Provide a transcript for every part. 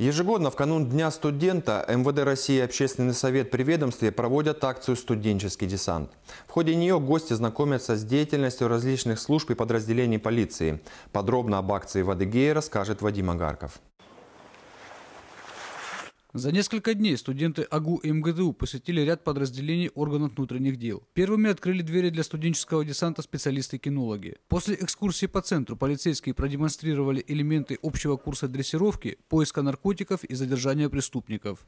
Ежегодно в канун Дня студента МВД России и Общественный совет при ведомстве проводят акцию «Студенческий десант». В ходе нее гости знакомятся с деятельностью различных служб и подразделений полиции. Подробно об акции в Адыгее расскажет Вадим Агарков. За несколько дней студенты АГУ и МГТУ посетили ряд подразделений органов внутренних дел. Первыми открыли двери для студенческого десанта специалисты-кинологи. После экскурсии по центру полицейские продемонстрировали элементы общего курса дрессировки, поиска наркотиков и задержания преступников.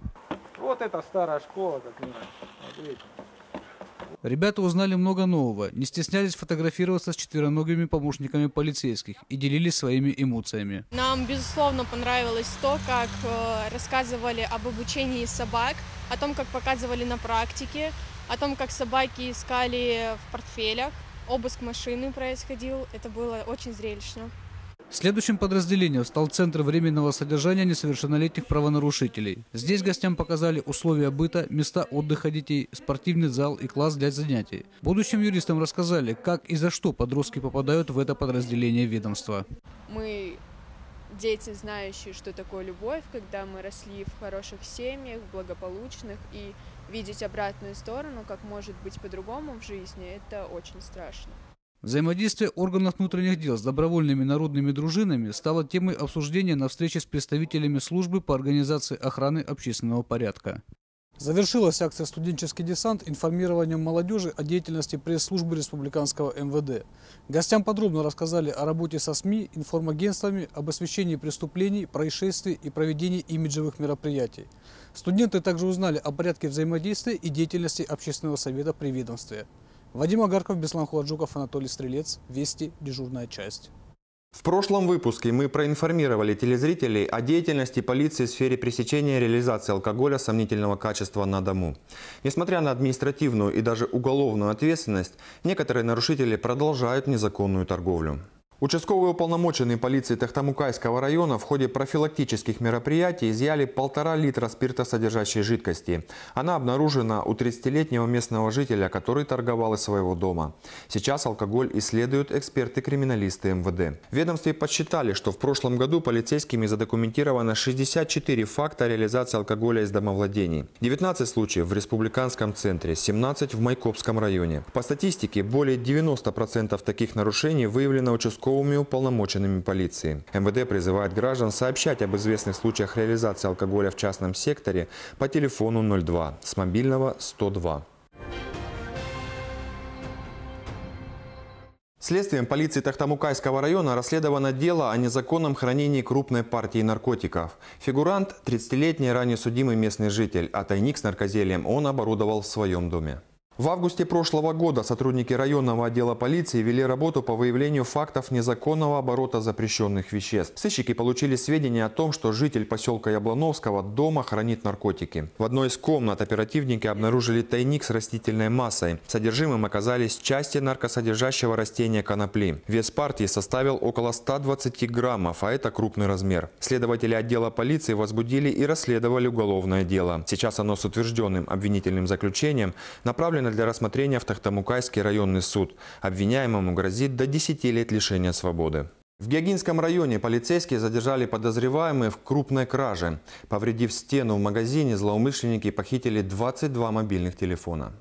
Вот это старая школа, как понимаешь. Ребята узнали много нового, не стеснялись фотографироваться с четвероногими помощниками полицейских и делились своими эмоциями. Нам, безусловно, понравилось то, как э, рассказывали об обучении собак, о том, как показывали на практике, о том, как собаки искали в портфелях. Обыск машины происходил, это было очень зрелищно. Следующим подразделением стал Центр временного содержания несовершеннолетних правонарушителей. Здесь гостям показали условия быта, места отдыха детей, спортивный зал и класс для занятий. Будущим юристам рассказали, как и за что подростки попадают в это подразделение ведомства. Мы дети, знающие, что такое любовь, когда мы росли в хороших семьях, благополучных, и видеть обратную сторону, как может быть по-другому в жизни, это очень страшно. Взаимодействие органов внутренних дел с добровольными народными дружинами стало темой обсуждения на встрече с представителями службы по организации охраны общественного порядка. Завершилась акция «Студенческий десант» информированием молодежи о деятельности пресс-службы республиканского МВД. Гостям подробно рассказали о работе со СМИ, информагентствами, об освещении преступлений, происшествий и проведении имиджевых мероприятий. Студенты также узнали о порядке взаимодействия и деятельности общественного совета при ведомстве. Вадим Агарков, Беслан Хуаджуков, Анатолий Стрелец. Вести. Дежурная часть. В прошлом выпуске мы проинформировали телезрителей о деятельности полиции в сфере пресечения и реализации алкоголя сомнительного качества на дому. Несмотря на административную и даже уголовную ответственность, некоторые нарушители продолжают незаконную торговлю. Участковые уполномоченные полиции Тахтамукайского района в ходе профилактических мероприятий изъяли полтора литра спиртосодержащей жидкости. Она обнаружена у 30-летнего местного жителя, который торговал из своего дома. Сейчас алкоголь исследуют эксперты-криминалисты МВД. В ведомстве подсчитали, что в прошлом году полицейскими задокументировано 64 факта реализации алкоголя из домовладений. 19 случаев в республиканском центре, 17 в Майкопском районе. По статистике, более 90% таких нарушений выявлено участковыми участковыми уполномоченными полиции. МВД призывает граждан сообщать об известных случаях реализации алкоголя в частном секторе по телефону 02 с мобильного 102. Следствием полиции Тахтамукайского района расследовано дело о незаконном хранении крупной партии наркотиков. Фигурант – 30-летний ранее судимый местный житель, а тайник с наркозелием он оборудовал в своем доме. В августе прошлого года сотрудники районного отдела полиции вели работу по выявлению фактов незаконного оборота запрещенных веществ. Сыщики получили сведения о том, что житель поселка Яблоновского дома хранит наркотики. В одной из комнат оперативники обнаружили тайник с растительной массой. Содержимым оказались части наркосодержащего растения конопли. Вес партии составил около 120 граммов, а это крупный размер. Следователи отдела полиции возбудили и расследовали уголовное дело. Сейчас оно с утвержденным обвинительным заключением направлено направлена для рассмотрения в Тахтамукайский районный суд. Обвиняемому грозит до 10 лет лишения свободы. В Геогинском районе полицейские задержали подозреваемые в крупной краже. Повредив стену в магазине, злоумышленники похитили 22 мобильных телефона.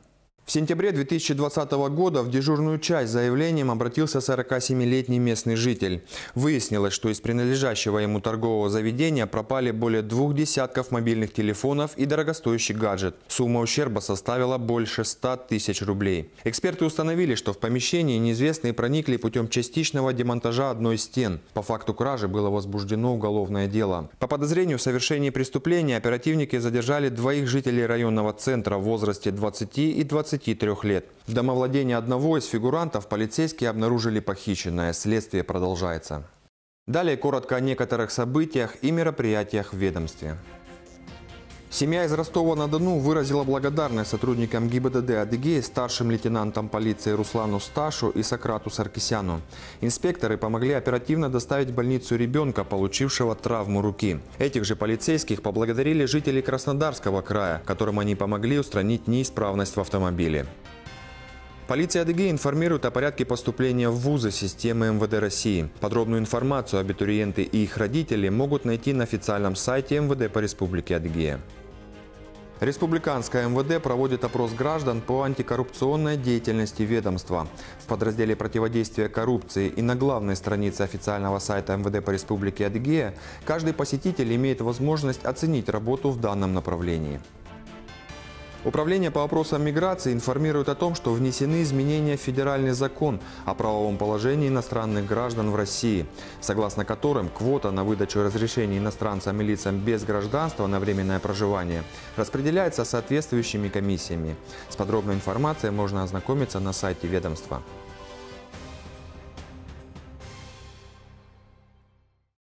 В сентябре 2020 года в дежурную часть с заявлением обратился 47-летний местный житель. Выяснилось, что из принадлежащего ему торгового заведения пропали более двух десятков мобильных телефонов и дорогостоящий гаджет. Сумма ущерба составила больше 100 тысяч рублей. Эксперты установили, что в помещении неизвестные проникли путем частичного демонтажа одной из стен. По факту кражи было возбуждено уголовное дело. По подозрению в совершении преступления оперативники задержали двоих жителей районного центра в возрасте 20 и 20 23 лет. В домовладении одного из фигурантов полицейские обнаружили похищенное. Следствие продолжается. Далее коротко о некоторых событиях и мероприятиях в ведомстве. Семья из Ростова-на-Дону выразила благодарность сотрудникам ГИБДД Адыгеи, старшим лейтенантам полиции Руслану Сташу и Сократу Саркисяну. Инспекторы помогли оперативно доставить в больницу ребенка, получившего травму руки. Этих же полицейских поблагодарили жители Краснодарского края, которым они помогли устранить неисправность в автомобиле. Полиция Адыгеи информирует о порядке поступления в вузы системы МВД России. Подробную информацию абитуриенты и их родители могут найти на официальном сайте МВД по Республике Адыгея. Республиканская МВД проводит опрос граждан по антикоррупционной деятельности ведомства. В подразделе противодействия коррупции и на главной странице официального сайта МВД по Республике Адыгея каждый посетитель имеет возможность оценить работу в данном направлении. Управление по вопросам миграции информирует о том, что внесены изменения в федеральный закон о правовом положении иностранных граждан в России, согласно которым квота на выдачу разрешений иностранцам и лицам без гражданства на временное проживание распределяется соответствующими комиссиями. С подробной информацией можно ознакомиться на сайте ведомства.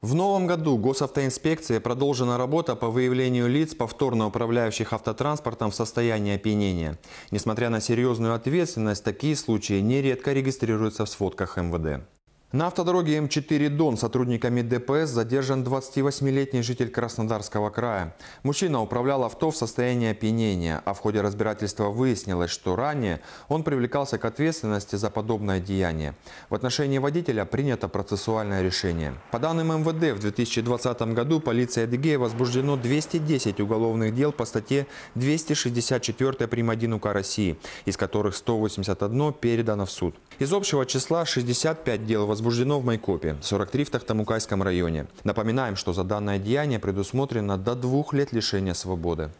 В новом году госавтоинспекции продолжена работа по выявлению лиц, повторно управляющих автотранспортом в состоянии опьянения. Несмотря на серьезную ответственность, такие случаи нередко регистрируются в сводках МВД. На автодороге М4 Дон сотрудниками ДПС задержан 28-летний житель Краснодарского края. Мужчина управлял авто в состоянии опьянения, а в ходе разбирательства выяснилось, что ранее он привлекался к ответственности за подобное деяние. В отношении водителя принято процессуальное решение. По данным МВД, в 2020 году полиция Адыгея возбуждено 210 уголовных дел по статье 264 прим. 1 УК России, из которых 181 передано в суд. Из общего числа 65 дел возбуждено в Майкопе, 43 в Тахтамукайском районе. Напоминаем, что за данное деяние предусмотрено до двух лет лишения свободы.